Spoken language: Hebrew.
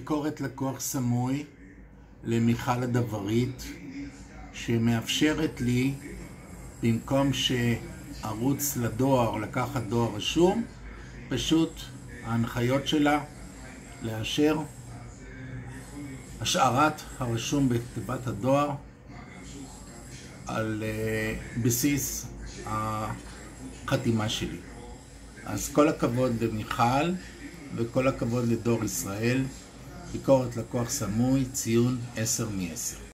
ביקורת לקוח סמוי למיכל הדברית שמאפשרת לי במקום שערוץ לדואר לקחת דואר רשום פשוט ההנחיות שלה לאשר השארת הרשום בכתיבת הדואר על בסיס החתימה שלי. אז כל הכבוד למיכל וכל הכבוד לדור ישראל, ביקורת לקוח סמוי, ציון 10 מ-10.